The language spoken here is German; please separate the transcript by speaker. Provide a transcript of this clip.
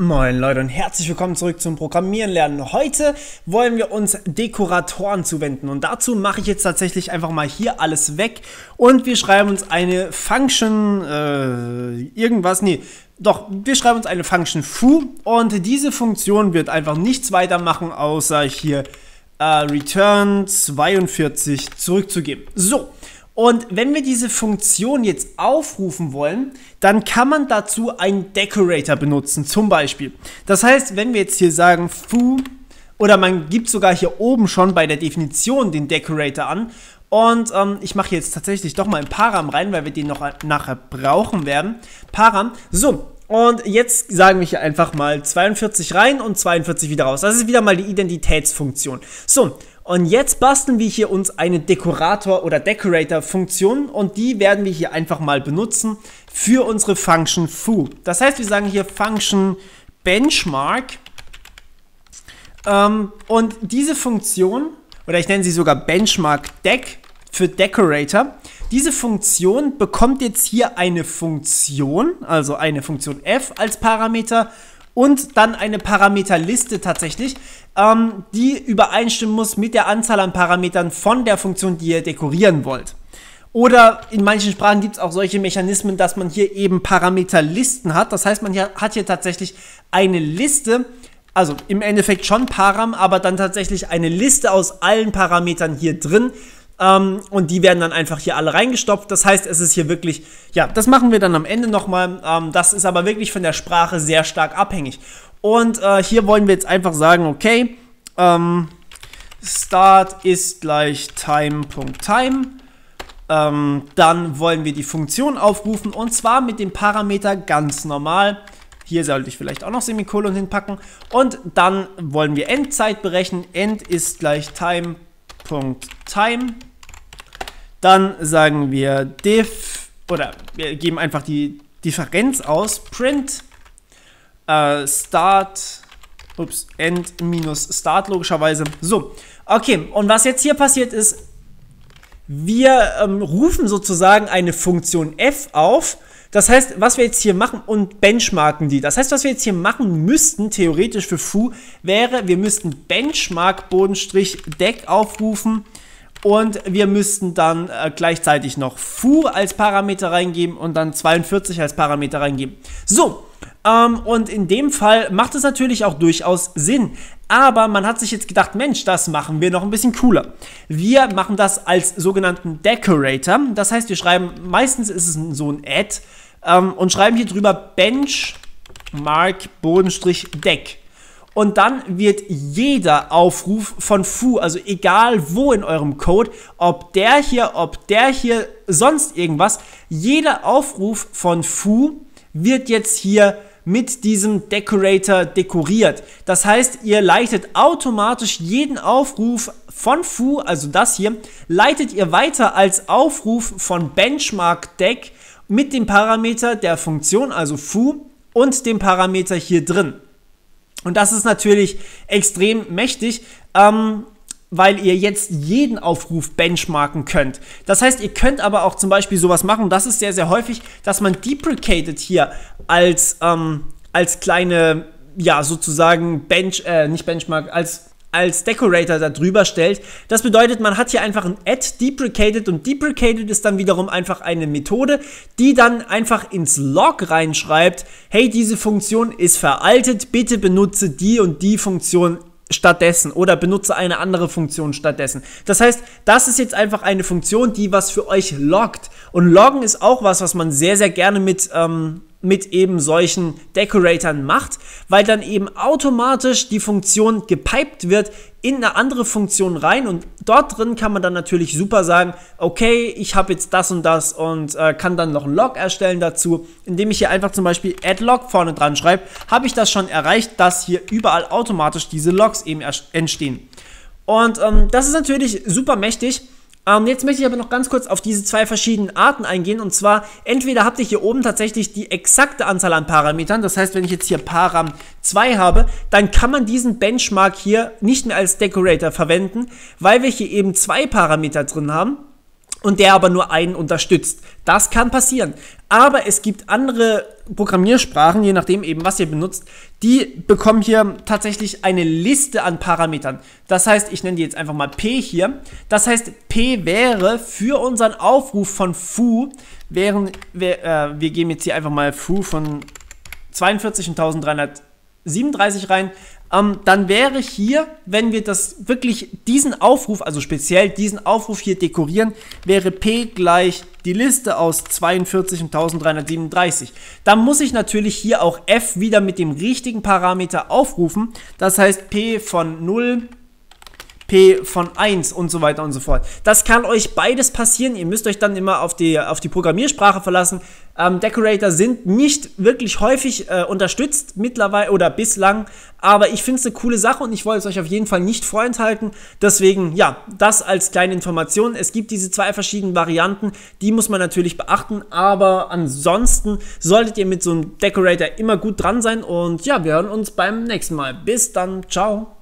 Speaker 1: Moin Leute und herzlich willkommen zurück zum Programmieren lernen. Heute wollen wir uns Dekoratoren zuwenden und dazu mache ich jetzt tatsächlich einfach mal hier alles weg und wir schreiben uns eine Function, äh, irgendwas, nee, doch, wir schreiben uns eine Function foo und diese Funktion wird einfach nichts weiter machen, außer hier äh, return 42 zurückzugeben. So, und wenn wir diese Funktion jetzt aufrufen wollen, dann kann man dazu einen Decorator benutzen, zum Beispiel. Das heißt, wenn wir jetzt hier sagen foo, oder man gibt sogar hier oben schon bei der Definition den Decorator an. Und ähm, ich mache jetzt tatsächlich doch mal ein Param rein, weil wir den noch nachher brauchen werden. Param. So, und jetzt sagen wir hier einfach mal 42 rein und 42 wieder raus. Das ist wieder mal die Identitätsfunktion. So, und jetzt basteln wir hier uns eine Dekorator- oder Decorator-Funktion und die werden wir hier einfach mal benutzen für unsere Function foo. Das heißt, wir sagen hier Function Benchmark ähm, und diese Funktion, oder ich nenne sie sogar Benchmark Deck für Decorator, diese Funktion bekommt jetzt hier eine Funktion, also eine Funktion f als Parameter und dann eine Parameterliste tatsächlich, ähm, die übereinstimmen muss mit der Anzahl an Parametern von der Funktion, die ihr dekorieren wollt. Oder in manchen Sprachen gibt es auch solche Mechanismen, dass man hier eben Parameterlisten hat. Das heißt, man hier, hat hier tatsächlich eine Liste, also im Endeffekt schon Param, aber dann tatsächlich eine Liste aus allen Parametern hier drin, ähm, und die werden dann einfach hier alle reingestopft. Das heißt, es ist hier wirklich, ja, das machen wir dann am Ende nochmal. Ähm, das ist aber wirklich von der Sprache sehr stark abhängig. Und äh, hier wollen wir jetzt einfach sagen, okay, ähm, Start ist gleich time.time. .time. Ähm, dann wollen wir die Funktion aufrufen und zwar mit dem Parameter ganz normal. Hier sollte ich vielleicht auch noch Semikolon hinpacken. Und dann wollen wir Endzeit berechnen. End ist gleich time.time. .time. Dann sagen wir diff oder wir geben einfach die Differenz aus. Print äh, start ups, end minus start logischerweise. So, okay. Und was jetzt hier passiert ist, wir ähm, rufen sozusagen eine Funktion f auf. Das heißt, was wir jetzt hier machen und benchmarken die. Das heißt, was wir jetzt hier machen müssten, theoretisch für foo, wäre, wir müssten Benchmark Bodenstrich Deck aufrufen und wir müssten dann äh, gleichzeitig noch foo als Parameter reingeben und dann 42 als Parameter reingeben. So, ähm, und in dem Fall macht es natürlich auch durchaus Sinn. Aber man hat sich jetzt gedacht, Mensch, das machen wir noch ein bisschen cooler. Wir machen das als sogenannten Decorator. Das heißt, wir schreiben, meistens ist es so ein Add ähm, und schreiben hier drüber Benchmark Bodenstrich Deck. Und dann wird jeder Aufruf von foo, also egal wo in eurem Code, ob der hier, ob der hier, sonst irgendwas, jeder Aufruf von foo wird jetzt hier mit diesem Decorator dekoriert. Das heißt, ihr leitet automatisch jeden Aufruf von foo, also das hier, leitet ihr weiter als Aufruf von Benchmark Deck mit dem Parameter der Funktion, also foo, und dem Parameter hier drin. Und das ist natürlich extrem mächtig, ähm, weil ihr jetzt jeden Aufruf benchmarken könnt. Das heißt, ihr könnt aber auch zum Beispiel sowas machen, das ist sehr, sehr häufig, dass man deprecated hier als, ähm, als kleine, ja, sozusagen Bench, äh, nicht Benchmark, als als Decorator da drüber stellt. Das bedeutet, man hat hier einfach ein Add deprecated und deprecated ist dann wiederum einfach eine Methode, die dann einfach ins Log reinschreibt, hey, diese Funktion ist veraltet, bitte benutze die und die Funktion stattdessen oder benutze eine andere Funktion stattdessen. Das heißt, das ist jetzt einfach eine Funktion, die was für euch loggt. Und loggen ist auch was, was man sehr, sehr gerne mit ähm, mit eben solchen Decoratoren macht, weil dann eben automatisch die Funktion gepiped wird in eine andere Funktion rein und dort drin kann man dann natürlich super sagen, okay, ich habe jetzt das und das und äh, kann dann noch ein Log erstellen dazu, indem ich hier einfach zum Beispiel add log vorne dran schreibe, habe ich das schon erreicht, dass hier überall automatisch diese Logs eben entstehen. Und ähm, das ist natürlich super mächtig ähm, jetzt möchte ich aber noch ganz kurz auf diese zwei verschiedenen Arten eingehen. Und zwar, entweder habt ihr hier oben tatsächlich die exakte Anzahl an Parametern. Das heißt, wenn ich jetzt hier Param 2 habe, dann kann man diesen Benchmark hier nicht mehr als Decorator verwenden, weil wir hier eben zwei Parameter drin haben. Und der aber nur einen unterstützt. Das kann passieren. Aber es gibt andere Programmiersprachen, je nachdem eben, was ihr benutzt, die bekommen hier tatsächlich eine Liste an Parametern. Das heißt, ich nenne die jetzt einfach mal P hier. Das heißt, P wäre für unseren Aufruf von foo, wären wir, äh, wir geben jetzt hier einfach mal foo von 42 und 1337 rein, ähm, dann wäre hier, wenn wir das wirklich diesen Aufruf, also speziell diesen Aufruf hier dekorieren, wäre P gleich die Liste aus 42 und 1337. Da muss ich natürlich hier auch F wieder mit dem richtigen Parameter aufrufen. Das heißt P von 0 P von 1 und so weiter und so fort. Das kann euch beides passieren. Ihr müsst euch dann immer auf die, auf die Programmiersprache verlassen. Ähm, Decorator sind nicht wirklich häufig äh, unterstützt mittlerweile oder bislang, aber ich finde es eine coole Sache und ich wollte es euch auf jeden Fall nicht vorenthalten. Deswegen, ja, das als kleine Information. Es gibt diese zwei verschiedenen Varianten, die muss man natürlich beachten, aber ansonsten solltet ihr mit so einem Decorator immer gut dran sein und ja, wir hören uns beim nächsten Mal. Bis dann, ciao.